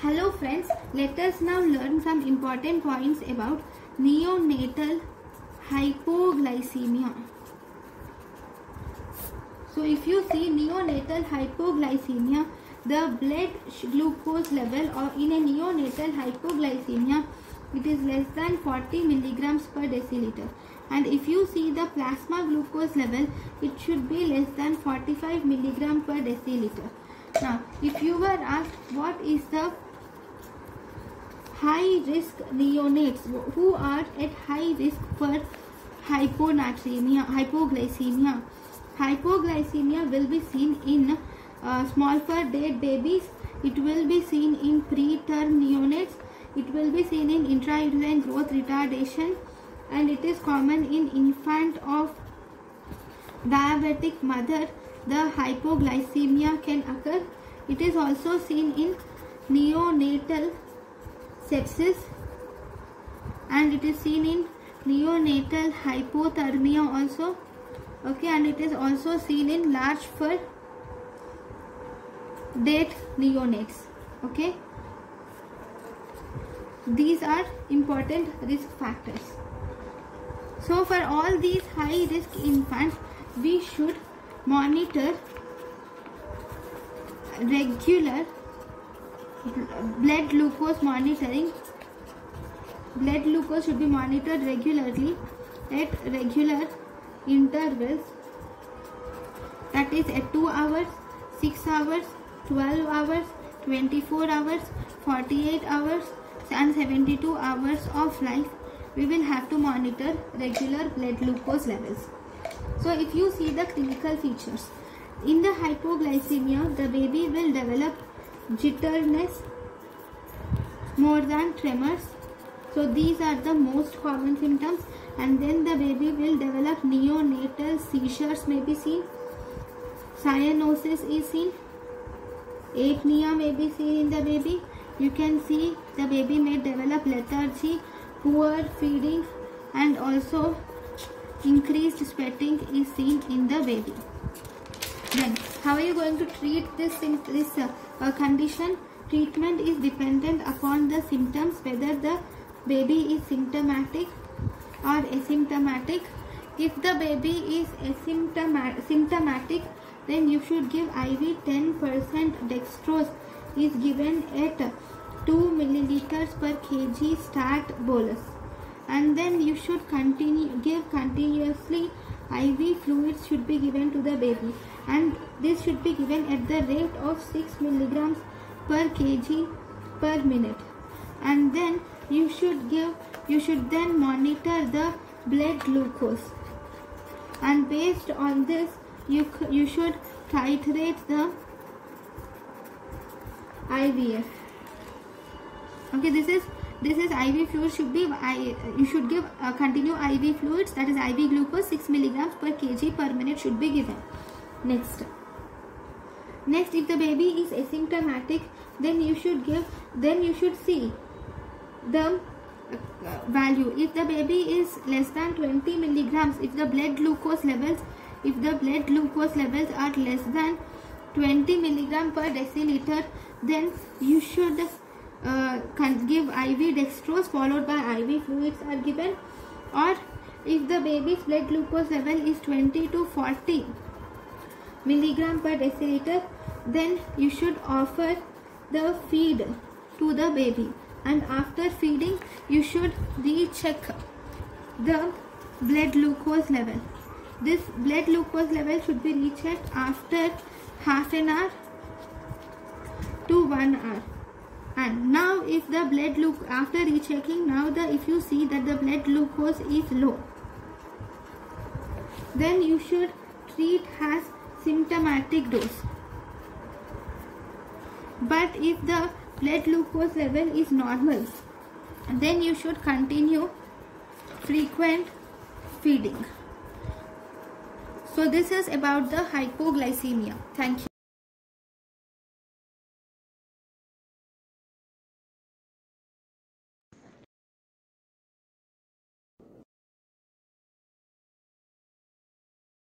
Hello friends, let us now learn some important points about neonatal hypoglycemia. So if you see neonatal hypoglycemia, the blood glucose level or in a neonatal hypoglycemia, it is less than 40 milligrams per deciliter. And if you see the plasma glucose level, it should be less than 45 milligram per deciliter. Now, if you were asked what is the high risk neonates who are at high risk for hyponatremia, hypoglycemia. Hypoglycemia will be seen in uh, small for date babies. It will be seen in preterm neonates. It will be seen in intrauterine growth retardation and it is common in infant of diabetic mother. The hypoglycemia can occur. It is also seen in neonatal sepsis and it is seen in neonatal hypothermia also okay and it is also seen in large for date neonates okay. These are important risk factors. So for all these high risk infants we should monitor regular blood glucose monitoring. Blood glucose should be monitored regularly at regular intervals. That is at 2 hours 6 hours 12 hours 24 hours 48 hours and 72 hours of life. We will have to monitor regular blood glucose levels. So if you see the clinical features in the hypoglycemia the baby will develop jitterness more than tremors. So these are the most common symptoms. And then the baby will develop neonatal seizures may be seen. Cyanosis is seen. Apnea may be seen in the baby. You can see the baby may develop lethargy poor feeding and also increased sweating is seen in the baby. Then how are you going to treat this this uh, uh, condition. Treatment is dependent upon the symptoms whether the baby is symptomatic or asymptomatic. If the baby is asymptomatic then you should give iv 10% dextrose is given at 2 milliliters per kg stat bolus. And then you should continue give continuously iv fluids should be given to the baby and this should be given at the rate of 6 milligrams per kg per minute. And then you should give you should then monitor the blood glucose. And based on this you you should titrate the IVF okay this is this is IV fluid should be you should give uh, continue IV fluids that is IV glucose 6 milligrams per kg per minute should be given. Next. Next if the baby is asymptomatic then you should give then you should see the uh, value. If the baby is less than 20 milligrams if the blood glucose levels if the blood glucose levels are less than 20 milligram per deciliter then you should uh, give IV dextrose followed by IV fluids are given. Or if the baby's blood glucose level is 20 to 40 milligram per deciliter then you should offer the feed to the baby. And after feeding you should recheck the blood glucose level. This blood glucose level should be rechecked after half an hour to one hour and now if the blood look after rechecking now the if you see that the blood glucose is low then you should treat as symptomatic dose. But if the blood glucose level is normal then you should continue frequent feeding. So this is about the hypoglycemia. Thank you